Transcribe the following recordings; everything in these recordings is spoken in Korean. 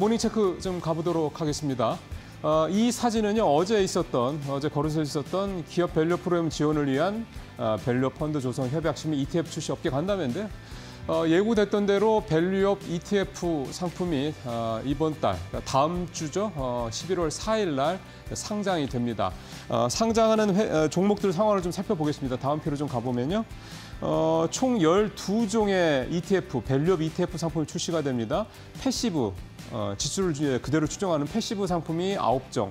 morning 체크 좀 가보도록 하겠습니다. 어, 이 사진은요 어제 있었던 어제 거래소에 있었던 기업 밸류 프로그램 지원을 위한 어, 밸류 펀드 조성 협약식 및 ETF 출시 업계 간담회인데요. 어, 예고됐던 대로 value-up ETF 상품이 어, 이번 달 그러니까 다음 주죠 어, 11월 4일 날 상장이 됩니다. 어, 상장하는 회, 어, 종목들 상황을 좀 살펴보겠습니다. 다음 표로 좀 가보면요. 어, 총 12종의 ETF, value-up ETF 상품이 출시가 됩니다. passive, 어, 지수를 주- 그대로 추종하는 passive 상품이 9종.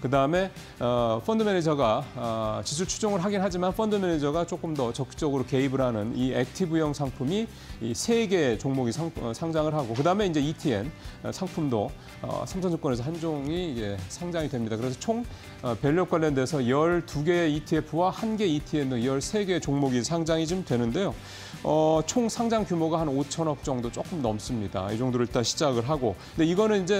그 다음에 어, 펀드 매니저가 어, 지수 추종을 하긴 하지만 펀드 매니저가 조금 더 적극적으로 개입을 하는 이 active형 상품이 이 세 개의 종목이 상, 어, 상장을 하고 그 다음에 이제 ETN 어, 상품도 어, 삼성증권에서 한 종이 이제 상장이 됩니다. 그래서 총 어, 밸류업 관련돼서 12개의 ETF와 1개 ETN 등 13개의 종목이 상장이 좀 되는데요. 어, 총 상장 규모가 한 5천억 정도 조금 넘습니다. 이 정도를 일단 시작을 하고. 근데 이거는 이제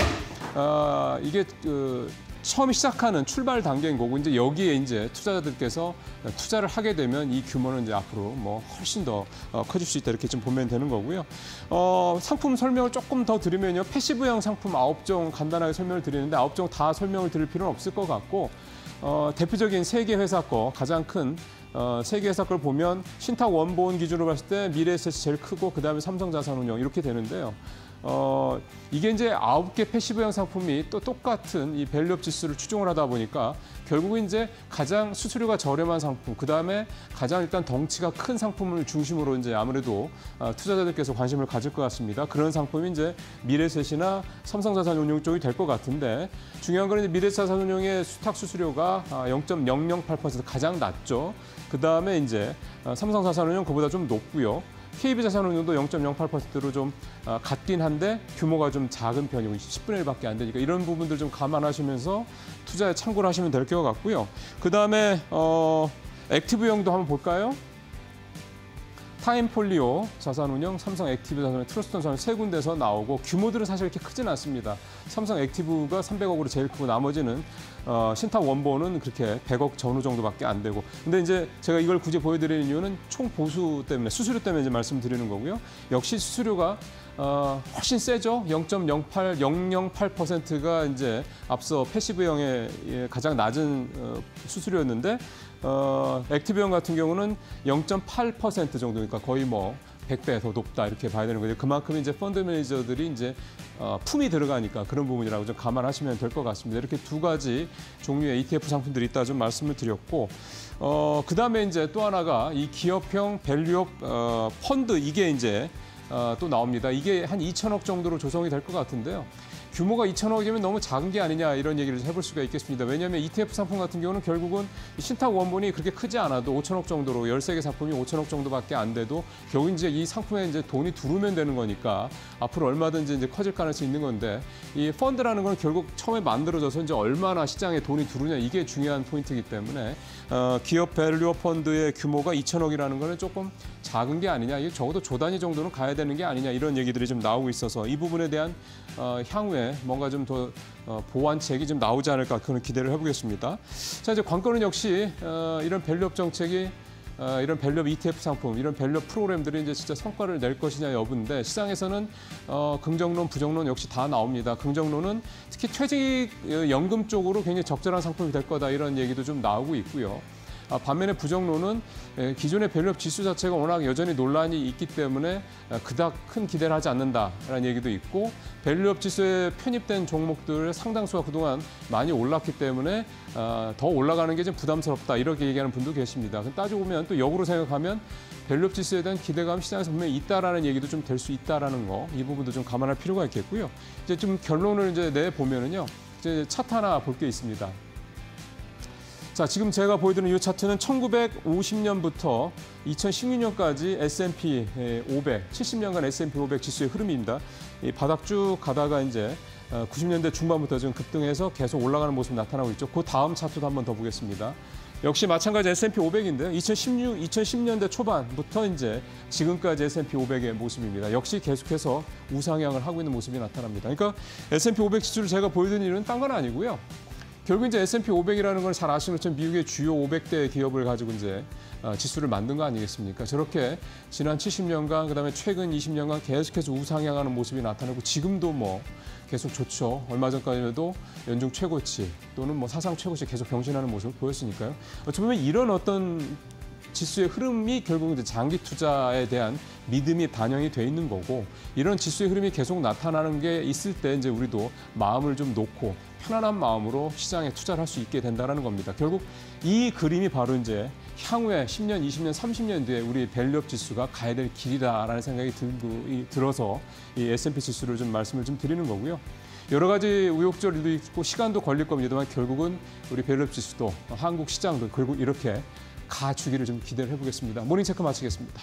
어, 이게 그 처음 시작하는 출발 단계인 거고 이제 여기에 이제 투자자들께서 투자를 하게 되면 이 규모는 이제 앞으로 뭐 훨씬 더 어, 커질 수 있다 이렇게 좀 보면 되는 거고요. 어, 상품 설명을 조금 더 드리면요. 패시브형 상품 아홉 종 간단하게 설명을 드리는데 아홉 종 다 설명을 드릴 필요는 없을 것 같고 어, 대표적인 세계 회사 거 가장 큰 어, 세 개 회사 걸 보면 신탁 원본 기준으로 봤을 때 미래에셋이 제일 크고 그다음에 삼성자산운용 이렇게 되는데요. 어, 이게 이제 아홉 개 passive형 상품이 또 똑같은 이 밸류업 지수를 추종을 하다 보니까 결국은 이제 가장 수수료가 저렴한 상품, 그 다음에 가장 일단 덩치가 큰 상품을 중심으로 이제 아무래도 어, 투자자들께서 관심을 가질 것 같습니다. 그런 상품이 이제 미래에셋이나 삼성자산운용 쪽이 될 것 같은데 중요한 건 이제 미래에셋자산운용의 수탁 수수료가 아, 0.008% 가장 낮죠. 그 다음에 이제 어, 삼성자산운용 그보다 좀 높고요. KB자산운용도 0.08%로 좀 어, 같긴 한데 규모가 좀 작은 편이고 10분의 1밖에 안 되니까 이런 부분들 좀 감안하시면서 투자에 참고를 하시면 될 것 같고요. 그 다음에 어, active형도 한번 볼까요? 타임폴리오 자산운용, 삼성 액티브 자산운용, 트러스톤 자산 세 군데서 나오고 규모들은 사실 이렇게 크진 않습니다. 삼성 액티브가 300억으로 제일 크고 나머지는 어, 신탁 원본은 그렇게 100억 전후 정도밖에 안 되고. 근데 이제 제가 이걸 굳이 보여드리는 이유는 총 보수 때문에 수수료 때문에 이제 말씀드리는 거고요. 역시 수수료가 어, 훨씬 세죠. 0.08, 008%가 이제 앞서 패시브형의 예, 가장 낮은 어, 수수료였는데 어, 액티브형 같은 경우는 0.8% 정도니까 거의 뭐 100배 더 높다 이렇게 봐야 되는 거죠. 그만큼 이제 펀드 매니저들이 이제 어, 품이 들어가니까 그런 부분이라고 좀 감안하시면 될 것 같습니다. 이렇게 두 가지 종류의 ETF 상품들이 있다 좀 말씀을 드렸고 어, 그다음에 이제 또 하나가 이 기업형 밸류업 어, 펀드 이게 이제 어, 또 나옵니다. 이게 한 2천억 정도로 조성이 될 것 같은데요. 규모가 2천억이면 너무 작은 게 아니냐 이런 얘기를 해볼 수가 있겠습니다. 왜냐하면 ETF 상품 같은 경우는 결국은 이 신탁 원본이 그렇게 크지 않아도 5천억 정도로 13개 상품이 5천억 정도밖에 안 돼도 결국 이제 이 상품에 이제 돈이 들어오면 되는 거니까 앞으로 얼마든지 이제 커질 가능성이 있는 건데 이 펀드라는 건 결국 처음에 만들어져서 이제 얼마나 시장에 돈이 들어오냐 이게 중요한 포인트이기 때문에 어, 기업 밸류어 펀드의 규모가 2천억이라는 거는 조금 작은 게 아니냐 적어도 조 단위 정도는 가야 되는 게 아니냐 이런 얘기들이 좀 나오고 있어서 이 부분에 대한 어, 향후에 뭔가 좀더 어, 보완책이 좀 나오지 않을까 그런 기대를 해보겠습니다. 자 이제 관건은 역시 어, 이런 밸류업 정책이 어, 이런 value-up ETF 상품, 이런 밸류업 프로그램들이 이제 진짜 성과를 낼 것이냐 여부인데 시장에서는 어, 긍정론, 부정론 역시 다 나옵니다. 긍정론은 특히 퇴직연금 쪽으로 굉장히 적절한 상품이 될 거다 이런 얘기도 좀 나오고 있고요. 아, 반면에 부정론은 에, 기존의 밸류업 지수 자체가 워낙 여전히 논란이 있기 때문에 아, 그닥 큰 기대를 하지 않는다라는 얘기도 있고 밸류업 지수에 편입된 종목들 상당수가 그동안 많이 올랐기 때문에 아, 더 올라가는 게 좀 부담스럽다 이렇게 얘기하는 분도 계십니다. 따지고 보면 또 역으로 생각하면 밸류업 지수에 대한 기대감 시장에서 분명히 있다라는 얘기도 좀 될 수 있다라는 거 이 부분도 좀 감안할 필요가 있겠고요. 이제 좀 결론을 이제 내 보면은요. 이제 차트 하나 볼 게 있습니다. 자, 지금 제가 보여드리는 이 차트는 1950년부터 2016년까지 S&P 500, 70년간 S&P 500 지수의 흐름입니다. 이 바닥 쭉 가다가 이제 90년대 중반부터 지금 급등해서 계속 올라가는 모습이 나타나고 있죠. 그 다음 차트도 한번 더 보겠습니다. 역시 마찬가지 S&P 500인데요. 2016, 2010년대 초반부터 이제 지금까지 S&P 500의 모습입니다. 역시 계속해서 우상향을 하고 있는 모습이 나타납니다. 그러니까 S&P 500 지수를 제가 보여드리는 이유는 딴건 아니고요. 결국 이제 S&P 500이라는 걸 잘 아시는 것처럼 미국의 주요 500대 기업을 가지고 이제 어, 지수를 만든 거 아니겠습니까? 저렇게 지난 70년간 그다음에 최근 20년간 계속해서 우상향하는 모습이 나타나고 지금도 뭐 계속 좋죠. 얼마 전까지도 연중 최고치 또는 뭐 사상 최고치 계속 병신하는 모습을 보였으니까요. 어찌 보면 이런 어떤 지수의 흐름이 결국 이제 장기 투자에 대한 믿음이 반영이 돼 있는 거고 이런 지수의 흐름이 계속 나타나는 게 있을 때 이제 우리도 마음을 좀 놓고 편안한 마음으로 시장에 투자를 할 수 있게 된다는 겁니다. 결국 이 그림이 바로 이제 향후에 10년, 20년, 30년 뒤에 우리 밸류업 지수가 가야 될 길이다라는 생각이 들고 이, 들어서 이 S&P 지수를 좀 말씀을 좀 드리는 거고요. 여러 가지 우여곡절도 있고 시간도 걸릴 겁니다만 결국은 우리 밸류업 지수도 한국 시장도 결국 이렇게 가주기를 좀 기대를 해보겠습니다. morning 체크 마치겠습니다.